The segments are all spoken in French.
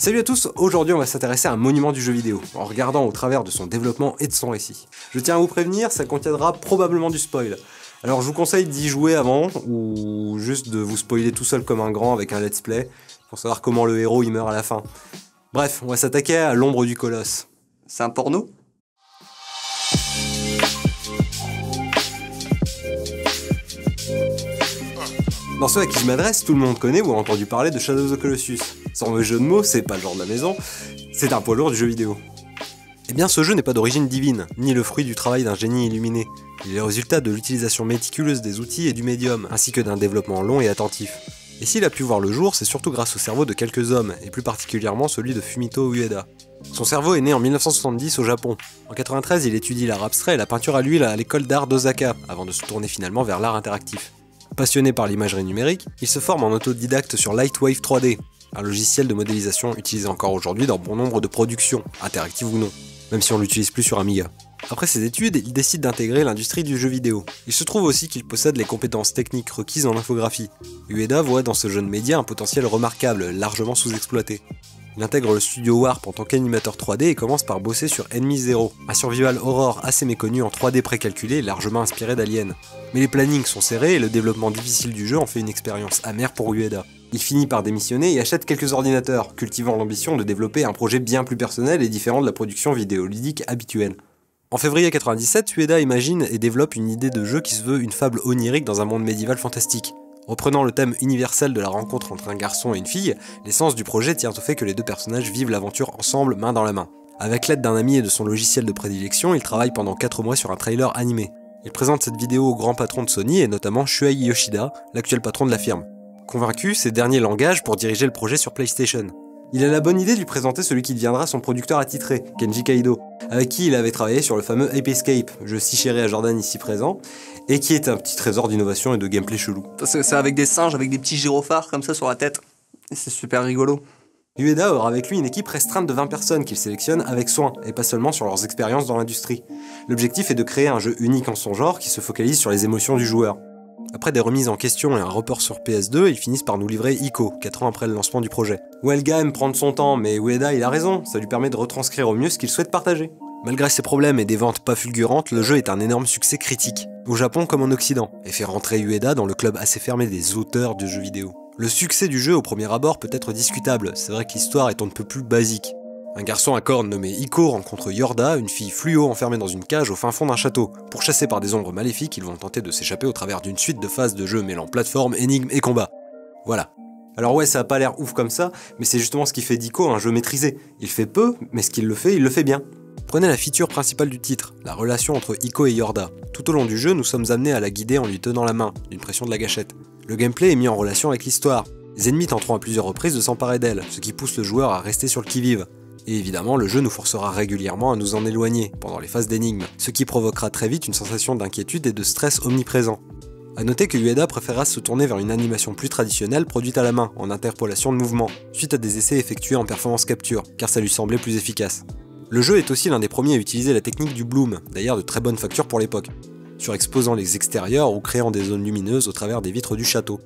Salut à tous, aujourd'hui on va s'intéresser à un monument du jeu vidéo, en regardant au travers de son développement et de son récit. Je tiens à vous prévenir, ça contiendra probablement du spoil. Alors je vous conseille d'y jouer avant, ou juste de vous spoiler tout seul comme un grand avec un let's play, pour savoir comment le héros il meurt à la fin. Bref, on va s'attaquer à l'ombre du colosse. C'est un porno? Dans ceux à qui je m'adresse, tout le monde connaît ou a entendu parler de Shadow of the Colossus. Sans mauvais jeu de mots, c'est pas le genre de la maison, c'est un poids lourd du jeu vidéo. Eh bien, ce jeu n'est pas d'origine divine, ni le fruit du travail d'un génie illuminé. Il est le résultat de l'utilisation méticuleuse des outils et du médium, ainsi que d'un développement long et attentif. Et s'il a pu voir le jour, c'est surtout grâce au cerveau de quelques hommes, et plus particulièrement celui de Fumito Ueda. Son cerveau est né en 1970 au Japon. En 93, il étudie l'art abstrait et la peinture à l'huile à l'école d'art d'Osaka, avant de se tourner finalement vers l'art interactif. Passionné par l'imagerie numérique, il se forme en autodidacte sur Lightwave 3D, un logiciel de modélisation utilisé encore aujourd'hui dans bon nombre de productions, interactives ou non, même si on l'utilise plus sur Amiga. Après ses études, il décide d'intégrer l'industrie du jeu vidéo. Il se trouve aussi qu'il possède les compétences techniques requises en infographie. Ueda voit dans ce jeune média un potentiel remarquable, largement sous-exploité. Il intègre le studio Warp en tant qu'animateur 3D et commence par bosser sur Enemy Zero, un survival horror assez méconnu en 3D précalculé largement inspiré d'Alien. Mais les plannings sont serrés et le développement difficile du jeu en fait une expérience amère pour Ueda. Il finit par démissionner et achète quelques ordinateurs, cultivant l'ambition de développer un projet bien plus personnel et différent de la production vidéoludique habituelle. En février 97, Ueda imagine et développe une idée de jeu qui se veut une fable onirique dans un monde médiéval fantastique. Reprenant le thème universel de la rencontre entre un garçon et une fille, l'essence du projet tient au fait que les deux personnages vivent l'aventure ensemble, main dans la main. Avec l'aide d'un ami et de son logiciel de prédilection, il travaille pendant 4 mois sur un trailer animé. Il présente cette vidéo au grand patron de Sony et notamment Shuei Yoshida, l'actuel patron de la firme. Convaincu, ces derniers l'engagent pour diriger le projet sur PlayStation. Il a la bonne idée de lui présenter celui qui deviendra son producteur attitré, Kenji Kaido, avec qui il avait travaillé sur le fameux Ape Escape, jeu si chéré à Jordan ici présent, et qui est un petit trésor d'innovation et de gameplay chelou. C'est avec des singes avec des petits gyrophares comme ça sur la tête. C'est super rigolo. Ueda aura avec lui une équipe restreinte de 20 personnes qu'il sélectionne avec soin, et pas seulement sur leurs expériences dans l'industrie. L'objectif est de créer un jeu unique en son genre qui se focalise sur les émotions du joueur. Après des remises en question et un report sur PS2, ils finissent par nous livrer Ico, 4 ans après le lancement du projet. Welga aime prendre son temps, mais Ueda il a raison, ça lui permet de retranscrire au mieux ce qu'il souhaite partager. Malgré ses problèmes et des ventes pas fulgurantes, le jeu est un énorme succès critique, au Japon comme en Occident, et fait rentrer Ueda dans le club assez fermé des auteurs de jeux vidéo. Le succès du jeu au premier abord peut être discutable, c'est vrai que l'histoire est un peu plus basique, un garçon à cornes nommé Iko rencontre Yorda, une fille fluo enfermée dans une cage au fin fond d'un château. Pour chasser par des ombres maléfiques, ils vont tenter de s'échapper au travers d'une suite de phases de jeu mêlant plateforme, énigmes et combat. Voilà. Alors ouais, ça a pas l'air ouf comme ça, mais c'est justement ce qui fait d'Ico un jeu maîtrisé. Il fait peu, mais ce qu'il le fait, il le fait bien. Prenez la feature principale du titre, la relation entre Iko et Yorda. Tout au long du jeu, nous sommes amenés à la guider en lui tenant la main, d'une pression de la gâchette. Le gameplay est mis en relation avec l'histoire, les ennemis tenteront à plusieurs reprises de s'emparer d'elle, ce qui pousse le joueur à rester sur le qui-vive. Et évidemment, le jeu nous forcera régulièrement à nous en éloigner pendant les phases d'énigmes, ce qui provoquera très vite une sensation d'inquiétude et de stress omniprésent. A noter que Ueda préféra se tourner vers une animation plus traditionnelle produite à la main, en interpolation de mouvements, suite à des essais effectués en performance capture, car ça lui semblait plus efficace. Le jeu est aussi l'un des premiers à utiliser la technique du bloom, d'ailleurs de très bonne facture pour l'époque, surexposant les extérieurs ou créant des zones lumineuses au travers des vitres du château.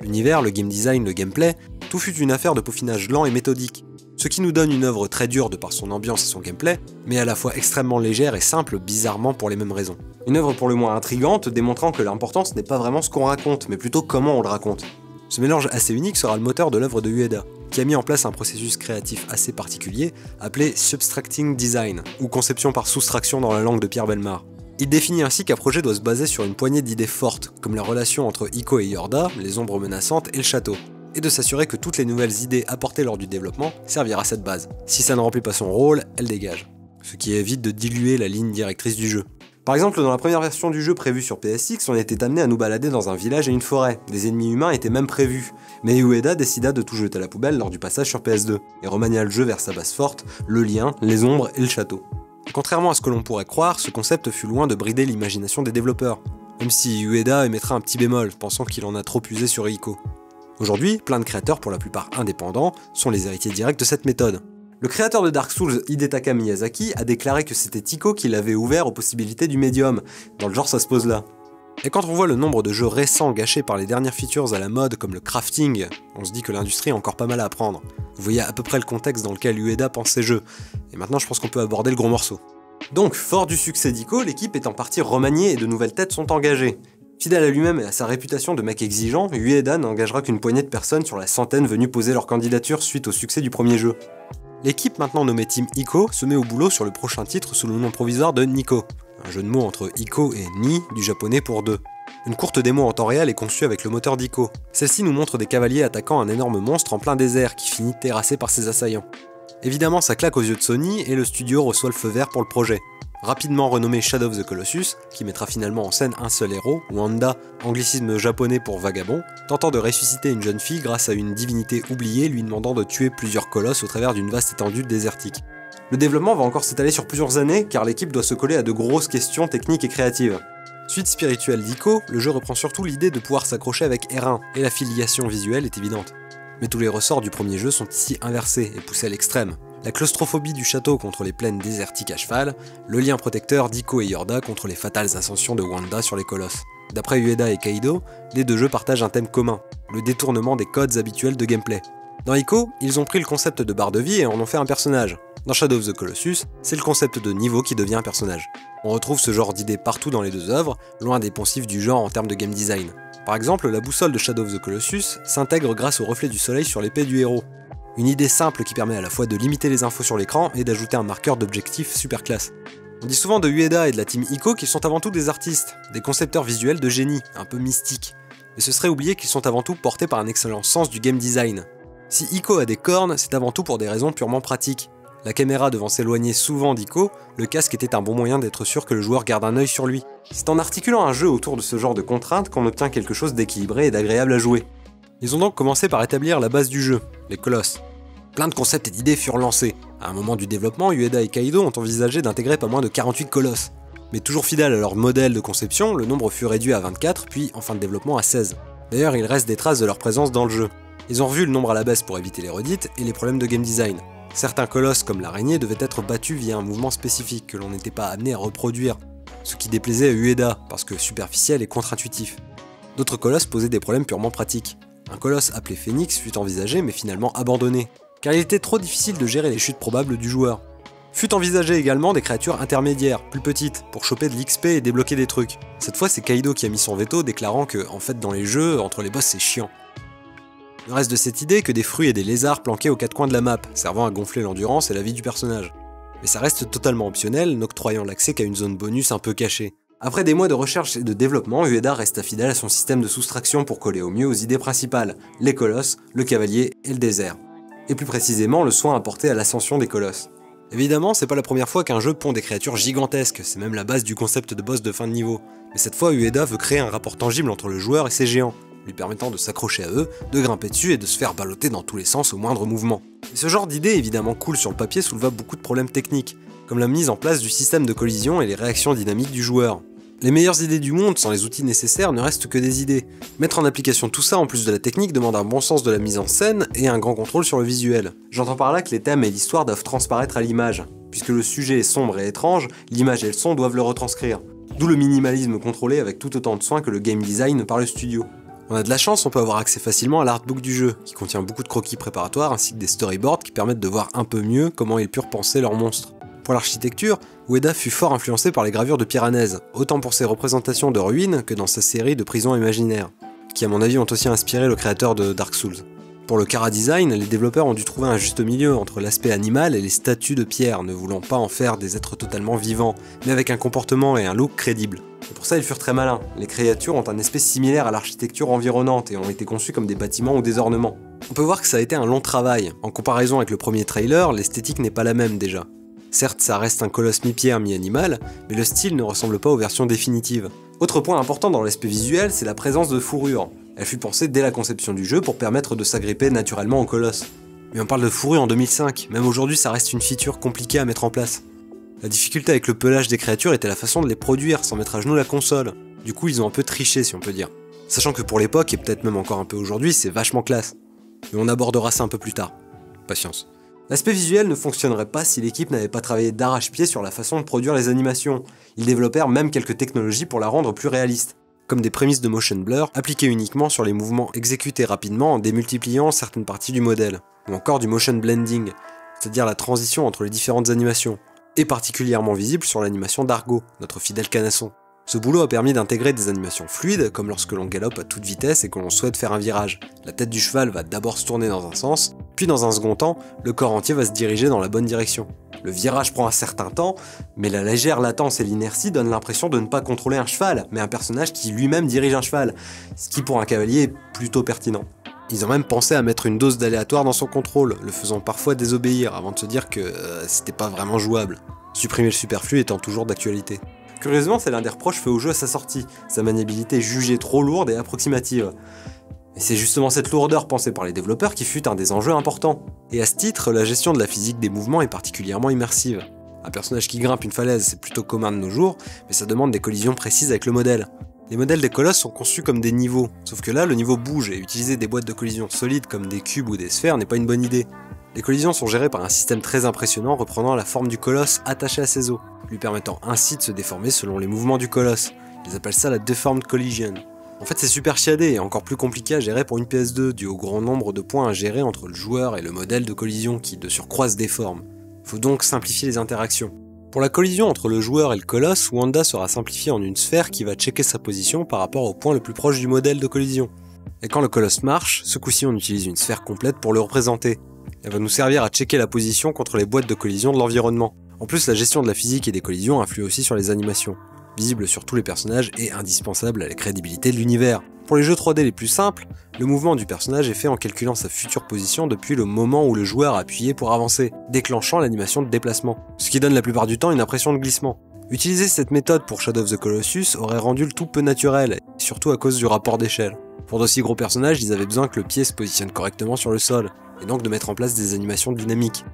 L'univers, le game design, le gameplay, tout fut une affaire de peaufinage lent et méthodique, ce qui nous donne une œuvre très dure de par son ambiance et son gameplay, mais à la fois extrêmement légère et simple bizarrement pour les mêmes raisons. Une œuvre pour le moins intrigante, démontrant que l'importance n'est pas vraiment ce qu'on raconte, mais plutôt comment on le raconte. Ce mélange assez unique sera le moteur de l'œuvre de Ueda, qui a mis en place un processus créatif assez particulier appelé Substracting Design, ou conception par soustraction dans la langue de Pierre Belmar. Il définit ainsi qu'un projet doit se baser sur une poignée d'idées fortes, comme la relation entre Iko et Yorda, les ombres menaçantes et le château, et de s'assurer que toutes les nouvelles idées apportées lors du développement serviront à cette base. Si ça ne remplit pas son rôle, elle dégage. Ce qui évite de diluer la ligne directrice du jeu. Par exemple, dans la première version du jeu prévue sur PSX, on était amené à nous balader dans un village et une forêt. Des ennemis humains étaient même prévus. Mais Ueda décida de tout jeter à la poubelle lors du passage sur PS2, et remania le jeu vers sa base forte, le lien, les ombres et le château. Contrairement à ce que l'on pourrait croire, ce concept fut loin de brider l'imagination des développeurs, même si Ueda émettra un petit bémol, pensant qu'il en a trop usé sur Ico. Aujourd'hui, plein de créateurs, pour la plupart indépendants, sont les héritiers directs de cette méthode. Le créateur de Dark Souls, Hidetaka Miyazaki, a déclaré que c'était Ico qui l'avait ouvert aux possibilités du médium. Dans le genre, ça se pose là. Et quand on voit le nombre de jeux récents gâchés par les dernières features à la mode comme le crafting, on se dit que l'industrie a encore pas mal à apprendre. Vous voyez à peu près le contexte dans lequel Ueda pense ses jeux, et maintenant je pense qu'on peut aborder le gros morceau. Donc, fort du succès d'ICO, l'équipe est en partie remaniée et de nouvelles têtes sont engagées. Fidèle à lui-même et à sa réputation de mec exigeant, Ueda n'engagera qu'une poignée de personnes sur la centaine venues poser leur candidature suite au succès du premier jeu. L'équipe maintenant nommée Team ICO se met au boulot sur le prochain titre sous le nom provisoire de Nico, un jeu de mots entre ICO et Ni du japonais pour deux. Une courte démo en temps réel est conçue avec le moteur d'ICO. Celle-ci nous montre des cavaliers attaquant un énorme monstre en plein désert qui finit terrassé par ses assaillants. Évidemment, ça claque aux yeux de Sony et le studio reçoit le feu vert pour le projet. Rapidement renommé Shadow of the Colossus, qui mettra finalement en scène un seul héros, Wanda, anglicisme japonais pour vagabond, tentant de ressusciter une jeune fille grâce à une divinité oubliée lui demandant de tuer plusieurs colosses au travers d'une vaste étendue désertique. Le développement va encore s'étaler sur plusieurs années car l'équipe doit se coller à de grosses questions techniques et créatives. Suite spirituelle d'Ico, le jeu reprend surtout l'idée de pouvoir s'accrocher avec R1, et la filiation visuelle est évidente. Mais tous les ressorts du premier jeu sont ici inversés et poussés à l'extrême. La claustrophobie du château contre les plaines désertiques à cheval, le lien protecteur d'Ico et Yorda contre les fatales ascensions de Wanda sur les colosses. D'après Ueda et Kaido, les deux jeux partagent un thème commun, le détournement des codes habituels de gameplay. Dans Ico, ils ont pris le concept de barre de vie et en ont fait un personnage. Dans Shadow of the Colossus, c'est le concept de niveau qui devient un personnage. On retrouve ce genre d'idée partout dans les deux œuvres, loin des poncifs du genre en termes de game design. Par exemple, la boussole de Shadow of the Colossus s'intègre grâce au reflet du soleil sur l'épée du héros. Une idée simple qui permet à la fois de limiter les infos sur l'écran et d'ajouter un marqueur d'objectif super classe. On dit souvent de Ueda et de la team Ico qu'ils sont avant tout des artistes, des concepteurs visuels de génie, un peu mystiques. Mais ce serait oublier qu'ils sont avant tout portés par un excellent sens du game design. Si Ico a des cornes, c'est avant tout pour des raisons purement pratiques. La caméra devant s'éloigner souvent d'Ico, le casque était un bon moyen d'être sûr que le joueur garde un œil sur lui. C'est en articulant un jeu autour de ce genre de contraintes qu'on obtient quelque chose d'équilibré et d'agréable à jouer. Ils ont donc commencé par établir la base du jeu, les colosses. Plein de concepts et d'idées furent lancés. À un moment du développement, Ueda et Kaido ont envisagé d'intégrer pas moins de 48 colosses. Mais toujours fidèles à leur modèle de conception, le nombre fut réduit à 24, puis en fin de développement à 16. D'ailleurs, il reste des traces de leur présence dans le jeu. Ils ont revu le nombre à la baisse pour éviter les redites et les problèmes de game design. Certains colosses comme l'araignée devaient être battus via un mouvement spécifique que l'on n'était pas amené à reproduire, ce qui déplaisait à Ueda parce que superficiel et contre-intuitif. D'autres colosses posaient des problèmes purement pratiques. Un colosse appelé Phoenix fut envisagé mais finalement abandonné, car il était trop difficile de gérer les chutes probables du joueur. Fut envisagé également des créatures intermédiaires, plus petites, pour choper de l'XP et débloquer des trucs. Cette fois c'est Kaido qui a mis son veto déclarant que, en fait dans les jeux, entre les boss c'est chiant. Ne reste de cette idée que des fruits et des lézards planqués aux quatre coins de la map, servant à gonfler l'endurance et la vie du personnage. Mais ça reste totalement optionnel, n'octroyant l'accès qu'à une zone bonus un peu cachée. Après des mois de recherche et de développement, Ueda resta fidèle à son système de soustraction pour coller au mieux aux idées principales, les colosses, le cavalier et le désert. Et plus précisément le soin apporté à l'ascension des colosses. Évidemment, c'est pas la première fois qu'un jeu pond des créatures gigantesques, c'est même la base du concept de boss de fin de niveau. Mais cette fois, Ueda veut créer un rapport tangible entre le joueur et ses géants, lui permettant de s'accrocher à eux, de grimper dessus et de se faire balloter dans tous les sens au moindre mouvement. Et ce genre d'idée évidemment cool sur le papier souleva beaucoup de problèmes techniques, comme la mise en place du système de collision et les réactions dynamiques du joueur. Les meilleures idées du monde sans les outils nécessaires ne restent que des idées. Mettre en application tout ça en plus de la technique demande un bon sens de la mise en scène et un grand contrôle sur le visuel. J'entends par là que les thèmes et l'histoire doivent transparaître à l'image. Puisque le sujet est sombre et étrange, l'image et le son doivent le retranscrire. D'où le minimalisme contrôlé avec tout autant de soin que le game design par le studio. On a de la chance, on peut avoir accès facilement à l'artbook du jeu, qui contient beaucoup de croquis préparatoires ainsi que des storyboards qui permettent de voir un peu mieux comment ils purent penser leurs monstres. Pour l'architecture, Ueda fut fort influencé par les gravures de Piranèse, autant pour ses représentations de ruines que dans sa série de prisons imaginaires, qui à mon avis ont aussi inspiré le créateur de Dark Souls. Pour le Kara Design, les développeurs ont dû trouver un juste milieu entre l'aspect animal et les statues de pierre, ne voulant pas en faire des êtres totalement vivants, mais avec un comportement et un look crédibles. Et pour ça, ils furent très malins. Les créatures ont un aspect similaire à l'architecture environnante et ont été conçues comme des bâtiments ou des ornements. On peut voir que ça a été un long travail. En comparaison avec le premier trailer, l'esthétique n'est pas la même déjà. Certes, ça reste un colosse mi-pierre, mi-animal, mais le style ne ressemble pas aux versions définitives. Autre point important dans l'aspect visuel, c'est la présence de fourrure. Elle fut pensée dès la conception du jeu pour permettre de s'agripper naturellement au colosse. Mais on parle de fourrure en 2005, même aujourd'hui ça reste une feature compliquée à mettre en place. La difficulté avec le pelage des créatures était la façon de les produire sans mettre à genoux la console. Du coup, ils ont un peu triché, si on peut dire. Sachant que pour l'époque, et peut-être même encore un peu aujourd'hui, c'est vachement classe. Mais on abordera ça un peu plus tard. Patience. L'aspect visuel ne fonctionnerait pas si l'équipe n'avait pas travaillé d'arrache-pied sur la façon de produire les animations. Ils développèrent même quelques technologies pour la rendre plus réaliste. comme des prémices de motion blur appliquées uniquement sur les mouvements exécutés rapidement en démultipliant certaines parties du modèle, ou encore du motion blending, c'est-à-dire la transition entre les différentes animations, et particulièrement visible sur l'animation d'Argo, notre fidèle canasson. Ce boulot a permis d'intégrer des animations fluides, comme lorsque l'on galope à toute vitesse et que l'on souhaite faire un virage. La tête du cheval va d'abord se tourner dans un sens, puis dans un second temps, le corps entier va se diriger dans la bonne direction. Le virage prend un certain temps, mais la légère latence et l'inertie donnent l'impression de ne pas contrôler un cheval, mais un personnage qui lui-même dirige un cheval, ce qui pour un cavalier est plutôt pertinent. Ils ont même pensé à mettre une dose d'aléatoire dans son contrôle, le faisant parfois désobéir avant de se dire que euh, c'était pas vraiment jouable. Supprimer le superflu étant toujours d'actualité. Curieusement, c'est l'un des reproches faits au jeu à sa sortie, sa maniabilité jugée trop lourde et approximative. Et c'est justement cette lourdeur pensée par les développeurs qui fut un des enjeux importants. Et à ce titre, la gestion de la physique des mouvements est particulièrement immersive. Un personnage qui grimpe une falaise, c'est plutôt commun de nos jours, mais ça demande des collisions précises avec le modèle. Les modèles des colosses sont conçus comme des niveaux, sauf que là, le niveau bouge et utiliser des boîtes de collision solides comme des cubes ou des sphères n'est pas une bonne idée. Les collisions sont gérées par un système très impressionnant reprenant la forme du colosse attaché à ses os, lui permettant ainsi de se déformer selon les mouvements du colosse. Ils appellent ça la Deformed Collision. En fait, c'est super chiadé et encore plus compliqué à gérer pour une PS2 dû au grand nombre de points à gérer entre le joueur et le modèle de collision qui de surcroît se déforme. Faut donc simplifier les interactions. Pour la collision entre le joueur et le colosse, Wanda sera simplifiée en une sphère qui va checker sa position par rapport au point le plus proche du modèle de collision. Et quand le colosse marche, ce coup-ci on utilise une sphère complète pour le représenter. Elle va nous servir à checker la position contre les boîtes de collision de l'environnement. En plus, la gestion de la physique et des collisions influe aussi sur les animations. Visible sur tous les personnages et indispensable à la crédibilité de l'univers. Pour les jeux 3D les plus simples, le mouvement du personnage est fait en calculant sa future position depuis le moment où le joueur a appuyé pour avancer, déclenchant l'animation de déplacement, ce qui donne la plupart du temps une impression de glissement. Utiliser cette méthode pour Shadow of the Colossus aurait rendu le tout peu naturel, surtout à cause du rapport d'échelle. Pour d'aussi gros personnages, ils avaient besoin que le pied se positionne correctement sur le sol, et donc de mettre en place des animations dynamiques.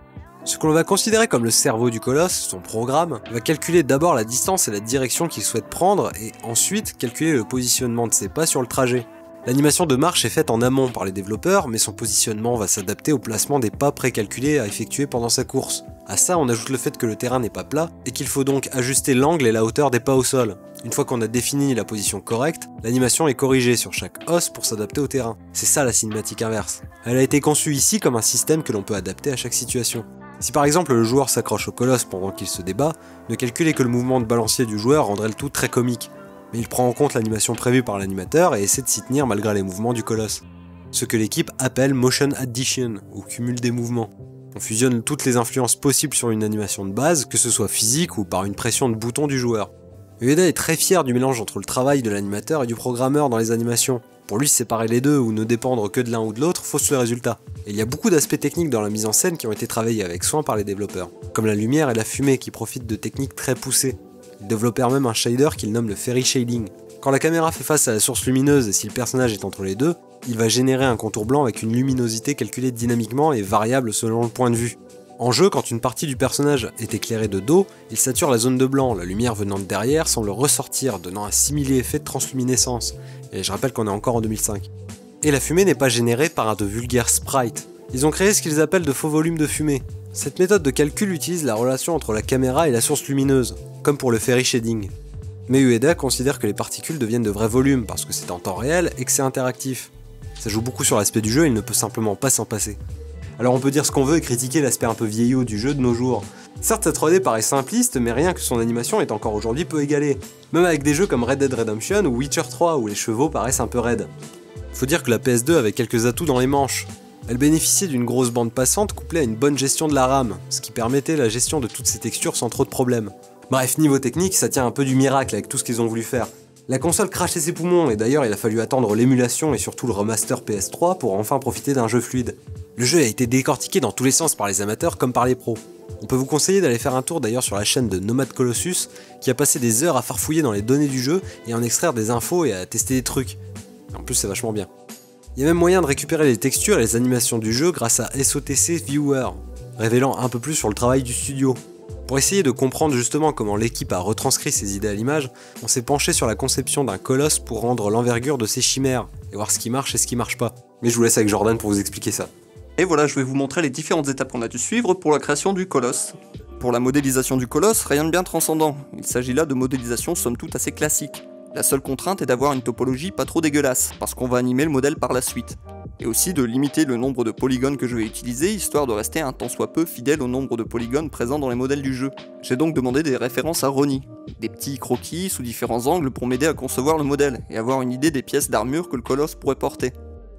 Ce que l'on va considérer comme le cerveau du colosse, son programme, va calculer d'abord la distance et la direction qu'il souhaite prendre et ensuite calculer le positionnement de ses pas sur le trajet. L'animation de marche est faite en amont par les développeurs, mais son positionnement va s'adapter au placement des pas précalculés à effectuer pendant sa course. À ça, on ajoute le fait que le terrain n'est pas plat et qu'il faut donc ajuster l'angle et la hauteur des pas au sol. Une fois qu'on a défini la position correcte, l'animation est corrigée sur chaque os pour s'adapter au terrain. C'est ça la cinématique inverse. Elle a été conçue ici comme un système que l'on peut adapter à chaque situation. Si par exemple le joueur s'accroche au colosse pendant qu'il se débat, ne calculez que le mouvement de balancier du joueur rendrait le tout très comique, mais il prend en compte l'animation prévue par l'animateur et essaie de s'y tenir malgré les mouvements du colosse. Ce que l'équipe appelle motion addition, ou cumul des mouvements. On fusionne toutes les influences possibles sur une animation de base, que ce soit physique ou par une pression de bouton du joueur. Ueda est très fier du mélange entre le travail de l'animateur et du programmeur dans les animations. Pour lui, séparer les deux ou ne dépendre que de l'un ou de l'autre fausse le résultat. Et il y a beaucoup d'aspects techniques dans la mise en scène qui ont été travaillés avec soin par les développeurs, comme la lumière et la fumée qui profitent de techniques très poussées. Ils développèrent même un shader qu'ils nomment le Fairy Shading. Quand la caméra fait face à la source lumineuse et si le personnage est entre les deux, il va générer un contour blanc avec une luminosité calculée dynamiquement et variable selon le point de vue. En jeu, quand une partie du personnage est éclairée de dos, il sature la zone de blanc, la lumière venant de derrière semble ressortir, donnant un simili effet de transluminescence. Et je rappelle qu'on est encore en 2005. Et la fumée n'est pas générée par de vulgaires sprites. Ils ont créé ce qu'ils appellent de faux volumes de fumée. Cette méthode de calcul utilise la relation entre la caméra et la source lumineuse, comme pour le fairy shading. Mais Ueda considère que les particules deviennent de vrais volumes parce que c'est en temps réel et que c'est interactif. Ça joue beaucoup sur l'aspect du jeu, il ne peut simplement pas s'en passer. Alors on peut dire ce qu'on veut et critiquer l'aspect un peu vieillot du jeu de nos jours. Certes, cette 3D paraît simpliste, mais rien que son animation est encore aujourd'hui peu égalée. Même avec des jeux comme Red Dead Redemption ou Witcher 3 où les chevaux paraissent un peu raides. Faut dire que la PS2 avait quelques atouts dans les manches. Elle bénéficiait d'une grosse bande passante couplée à une bonne gestion de la RAM, ce qui permettait la gestion de toutes ces textures sans trop de problèmes. Bref, niveau technique, ça tient un peu du miracle avec tout ce qu'ils ont voulu faire. La console crachait ses poumons et d'ailleurs il a fallu attendre l'émulation et surtout le remaster PS3 pour enfin profiter d'un jeu fluide. Le jeu a été décortiqué dans tous les sens par les amateurs comme par les pros. On peut vous conseiller d'aller faire un tour d'ailleurs sur la chaîne de Nomad Colossus qui a passé des heures à farfouiller dans les données du jeu et en extraire des infos et à tester des trucs. En plus c'est vachement bien. Il y a même moyen de récupérer les textures et les animations du jeu grâce à SOTC Viewer, révélant un peu plus sur le travail du studio. Pour essayer de comprendre justement comment l'équipe a retranscrit ses idées à l'image, on s'est penché sur la conception d'un colosse pour rendre l'envergure de ses chimères, et voir ce qui marche et ce qui marche pas. Mais je vous laisse avec Jordan pour vous expliquer ça. Et voilà, je vais vous montrer les différentes étapes qu'on a dû suivre pour la création du colosse. Pour la modélisation du colosse, rien de bien transcendant. Il s'agit là de modélisation somme toute assez classique. La seule contrainte est d'avoir une topologie pas trop dégueulasse, parce qu'on va animer le modèle par la suite. Et aussi de limiter le nombre de polygones que je vais utiliser, histoire de rester un tant soit peu fidèle au nombre de polygones présents dans les modèles du jeu. J'ai donc demandé des références à Ronnie, des petits croquis sous différents angles pour m'aider à concevoir le modèle, et avoir une idée des pièces d'armure que le colosse pourrait porter.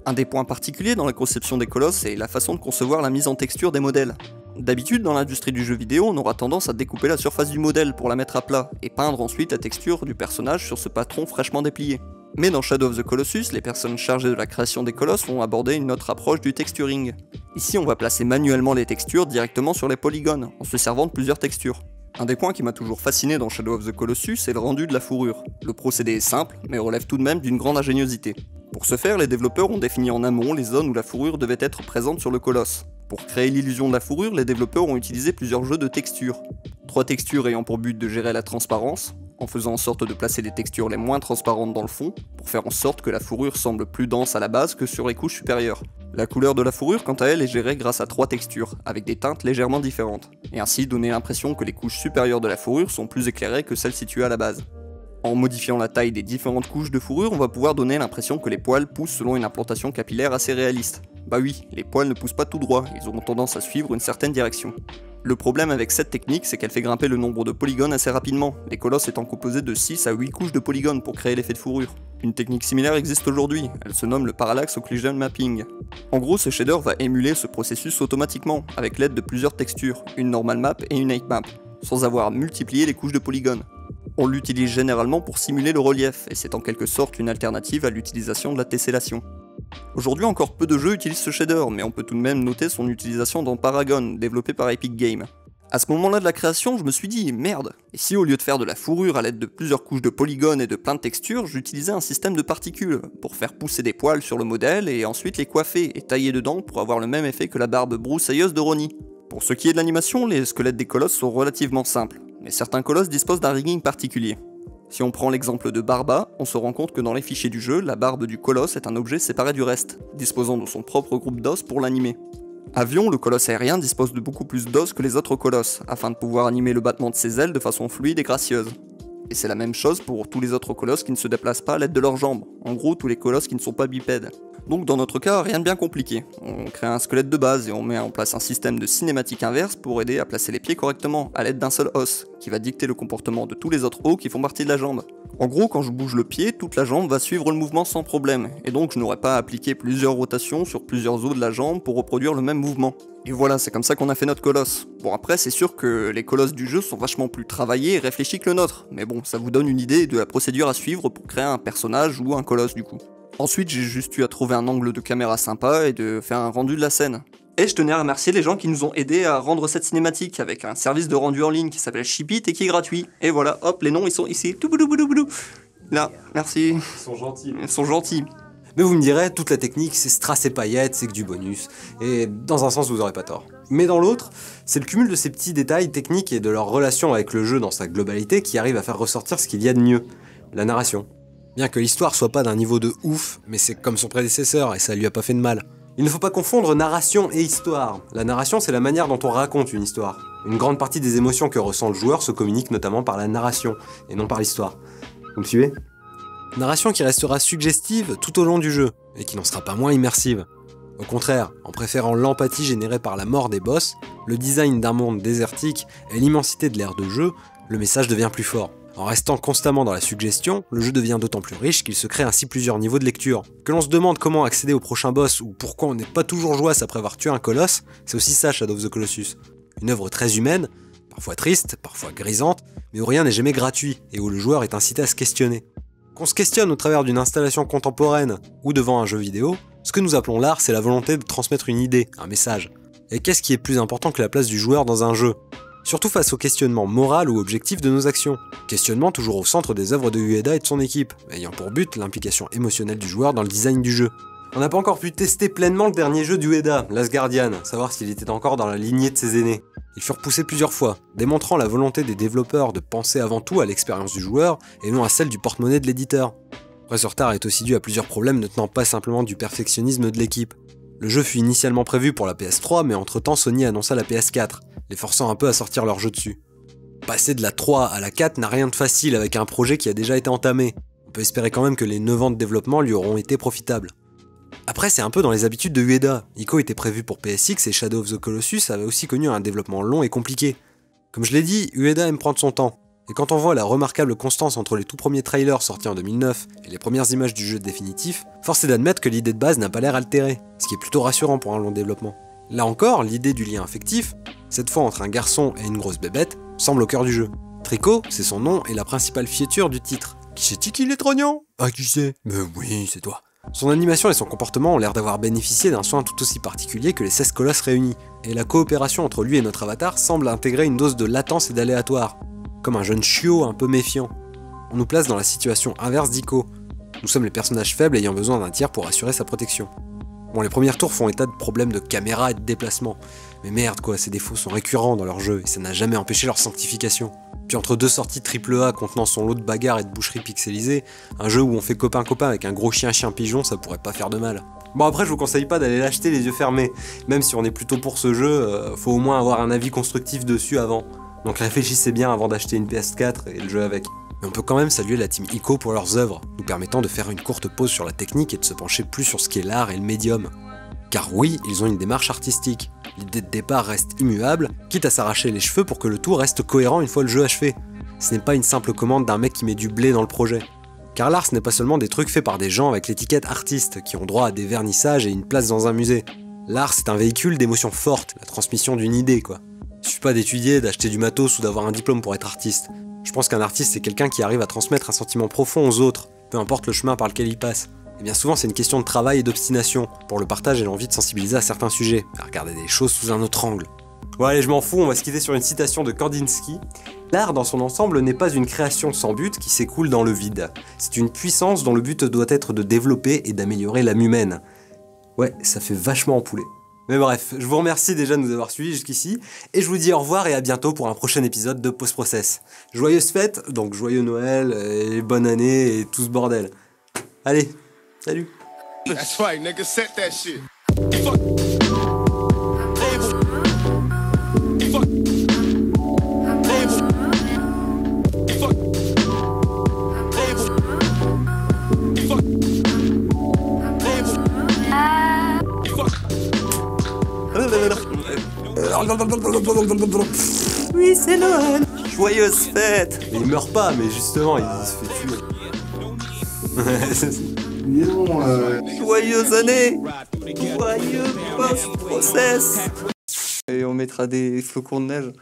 Un des points particuliers dans la conception des colosses est la façon de concevoir la mise en texture des modèles. D'habitude, dans l'industrie du jeu vidéo, on aura tendance à découper la surface du modèle pour la mettre à plat, et peindre ensuite la texture du personnage sur ce patron fraîchement déplié. Mais dans Shadow of the Colossus, les personnes chargées de la création des colosses vont aborder une autre approche du texturing. Ici, on va placer manuellement les textures directement sur les polygones, en se servant de plusieurs textures. Un des points qui m'a toujours fasciné dans Shadow of the Colossus est le rendu de la fourrure. Le procédé est simple, mais relève tout de même d'une grande ingéniosité. Pour ce faire, les développeurs ont défini en amont les zones où la fourrure devait être présente sur le colosse. Pour créer l'illusion de la fourrure, les développeurs ont utilisé plusieurs jeux de textures. Trois textures ayant pour but de gérer la transparence, en faisant en sorte de placer les textures les moins transparentes dans le fond, pour faire en sorte que la fourrure semble plus dense à la base que sur les couches supérieures. La couleur de la fourrure, quant à elle, est gérée grâce à trois textures, avec des teintes légèrement différentes, et ainsi donner l'impression que les couches supérieures de la fourrure sont plus éclairées que celles situées à la base. En modifiant la taille des différentes couches de fourrure, on va pouvoir donner l'impression que les poils poussent selon une implantation capillaire assez réaliste. Bah oui, les poils ne poussent pas tout droit, ils auront tendance à suivre une certaine direction. Le problème avec cette technique, c'est qu'elle fait grimper le nombre de polygones assez rapidement, les colosses étant composés de 6 à 8 couches de polygones pour créer l'effet de fourrure. Une technique similaire existe aujourd'hui, elle se nomme le parallax occlusion mapping. En gros, ce shader va émuler ce processus automatiquement, avec l'aide de plusieurs textures, une normal map et une 8 map, sans avoir multiplié les couches de polygones. On l'utilise généralement pour simuler le relief, et c'est en quelque sorte une alternative à l'utilisation de la tessellation. Aujourd'hui encore peu de jeux utilisent ce shader, mais on peut tout de même noter son utilisation dans Paragon, développé par Epic Games. À ce moment-là de la création, je me suis dit, merde, et si au lieu de faire de la fourrure à l'aide de plusieurs couches de polygones et de plein de textures, j'utilisais un système de particules, pour faire pousser des poils sur le modèle et ensuite les coiffer et tailler dedans pour avoir le même effet que la barbe broussailleuse de Ronnie. Pour ce qui est de l'animation, les squelettes des colosses sont relativement simples, mais certains colosses disposent d'un rigging particulier. Si on prend l'exemple de Barba, on se rend compte que dans les fichiers du jeu, la barbe du colosse est un objet séparé du reste, disposant de son propre groupe d'os pour l'animer. Avion, le colosse aérien dispose de beaucoup plus d'os que les autres colosses, afin de pouvoir animer le battement de ses ailes de façon fluide et gracieuse. Et c'est la même chose pour tous les autres colosses qui ne se déplacent pas à l'aide de leurs jambes, en gros tous les colosses qui ne sont pas bipèdes. Donc dans notre cas, rien de bien compliqué. On crée un squelette de base et on met en place un système de cinématique inverse pour aider à placer les pieds correctement, à l'aide d'un seul os, qui va dicter le comportement de tous les autres os qui font partie de la jambe. En gros, quand je bouge le pied, toute la jambe va suivre le mouvement sans problème, et donc je n'aurai pas à appliquer plusieurs rotations sur plusieurs os de la jambe pour reproduire le même mouvement. Et voilà, c'est comme ça qu'on a fait notre colosse. Bon après, c'est sûr que les colosses du jeu sont vachement plus travaillés et réfléchis que le nôtre, mais bon, ça vous donne une idée de la procédure à suivre pour créer un personnage ou un colosse du coup. Ensuite, j'ai juste eu à trouver un angle de caméra sympa et de faire un rendu de la scène. Et je tenais à remercier les gens qui nous ont aidés à rendre cette cinématique avec un service de rendu en ligne qui s'appelle Shipit et qui est gratuit. Et voilà, hop, les noms ils sont ici. Là, merci. Ils sont gentils. Ils sont gentils. Mais vous me direz, toute la technique, c'est strass et paillettes, c'est que du bonus. Et dans un sens, vous aurez pas tort. Mais dans l'autre, c'est le cumul de ces petits détails techniques et de leur relation avec le jeu dans sa globalité qui arrive à faire ressortir ce qu'il y a de mieux. La narration. Bien que l'histoire soit pas d'un niveau de ouf, mais c'est comme son prédécesseur et ça lui a pas fait de mal. Il ne faut pas confondre narration et histoire. La narration, c'est la manière dont on raconte une histoire. Une grande partie des émotions que ressent le joueur se communique notamment par la narration, et non par l'histoire. Vous me suivez? Narration qui restera suggestive tout au long du jeu, et qui n'en sera pas moins immersive. Au contraire, en préférant l'empathie générée par la mort des boss, le design d'un monde désertique et l'immensité de l'ère de jeu, le message devient plus fort. En restant constamment dans la suggestion, le jeu devient d'autant plus riche qu'il se crée ainsi plusieurs niveaux de lecture. Que l'on se demande comment accéder au prochain boss ou pourquoi on n'est pas toujours joyeux après avoir tué un colosse, c'est aussi ça Shadow of the Colossus. Une œuvre très humaine, parfois triste, parfois grisante, mais où rien n'est jamais gratuit et où le joueur est incité à se questionner. Qu'on se questionne au travers d'une installation contemporaine ou devant un jeu vidéo, ce que nous appelons l'art, c'est la volonté de transmettre une idée, un message. Et qu'est-ce qui est plus important que la place du joueur dans un jeu? Surtout face au questionnement moral ou objectif de nos actions. Questionnement toujours au centre des œuvres de Ueda et de son équipe, ayant pour but l'implication émotionnelle du joueur dans le design du jeu. On n'a pas encore pu tester pleinement le dernier jeu d'Ueda, Last Guardian, savoir s'il était encore dans la lignée de ses aînés. Il fut repoussé plusieurs fois, démontrant la volonté des développeurs de penser avant tout à l'expérience du joueur et non à celle du porte-monnaie de l'éditeur. ce retard est aussi dû à plusieurs problèmes ne tenant pas simplement du perfectionnisme de l'équipe. Le jeu fut initialement prévu pour la PS3, mais entre-temps Sony annonça la PS4, les forçant un peu à sortir leur jeu dessus. Passer de la 3 à la 4 n'a rien de facile avec un projet qui a déjà été entamé. On peut espérer quand même que les 9 ans de développement lui auront été profitables. Après, c'est un peu dans les habitudes de Ueda. Ico était prévu pour PSX et Shadow of the Colossus avait aussi connu un développement long et compliqué. Comme je l'ai dit, Ueda aime prendre son temps. Et quand on voit la remarquable constance entre les tout premiers trailers sortis en 2009 et les premières images du jeu définitif, force est d'admettre que l'idée de base n'a pas l'air altérée, ce qui est plutôt rassurant pour un long développement. Là encore, l'idée du lien affectif, cette fois entre un garçon et une grosse bébête, semble au cœur du jeu. Tricot, c'est son nom et la principale fiéture du titre. Qui c'est qui est trognant Ah qui c'est? Ben oui, c'est toi. Son animation et son comportement ont l'air d'avoir bénéficié d'un soin tout aussi particulier que les 16 colosses réunis, et la coopération entre lui et notre avatar semble intégrer une dose de latence et d'aléatoire, comme un jeune chiot un peu méfiant. On nous place dans la situation inverse d'Ico. Nous sommes les personnages faibles ayant besoin d'un tiers pour assurer sa protection. Bon, les premières tours font état de problèmes de caméra et de déplacement, mais merde quoi, ces défauts sont récurrents dans leur jeu et ça n'a jamais empêché leur sanctification. Puis entre deux sorties AAA contenant son lot de bagarres et de boucheries pixelisées, un jeu où on fait copain-copain avec un gros chien-chien-pigeon, ça pourrait pas faire de mal. Bon après je vous conseille pas d'aller l'acheter les yeux fermés, même si on est plutôt pour ce jeu, euh, faut au moins avoir un avis constructif dessus avant. Donc réfléchissez bien avant d'acheter une PS4 et le jeu avec. Mais on peut quand même saluer la team ICO pour leurs œuvres, nous permettant de faire une courte pause sur la technique et de se pencher plus sur ce qu'est l'art et le médium. Car oui, ils ont une démarche artistique, l'idée de départ reste immuable, quitte à s'arracher les cheveux pour que le tout reste cohérent une fois le jeu achevé. Ce n'est pas une simple commande d'un mec qui met du blé dans le projet. Car l'art ce n'est pas seulement des trucs faits par des gens avec l'étiquette artiste, qui ont droit à des vernissages et une place dans un musée. L'art c'est un véhicule d'émotions fortes, la transmission d'une idée quoi. Il suffit pas d'étudier, d'acheter du matos ou d'avoir un diplôme pour être artiste. Je pense qu'un artiste c'est quelqu'un qui arrive à transmettre un sentiment profond aux autres, peu importe le chemin par lequel il passe. Et bien souvent c'est une question de travail et d'obstination, pour le partage et l'envie de sensibiliser à certains sujets, à regarder des choses sous un autre angle. Bon allez, je m'en fous, on va se quitter sur une citation de Kandinsky. L'art dans son ensemble n'est pas une création sans but qui s'écoule dans le vide. C'est une puissance dont le but doit être de développer et d'améliorer l'âme humaine. Ouais, ça fait vachement en poulet. Mais bref, je vous remercie déjà de nous avoir suivis jusqu'ici, et je vous dis au revoir et à bientôt pour un prochain épisode de Post Process. Joyeuse fête, donc joyeux Noël, et bonne année et tout ce bordel. Allez, salut That's right, nigga. Set that shit. Oui, c'est Noël Joyeuse fête Mais il meurt pas, mais justement, il se fait tuer. Joyeuse année Joyeux post-process. Et on mettra des flocons de neige.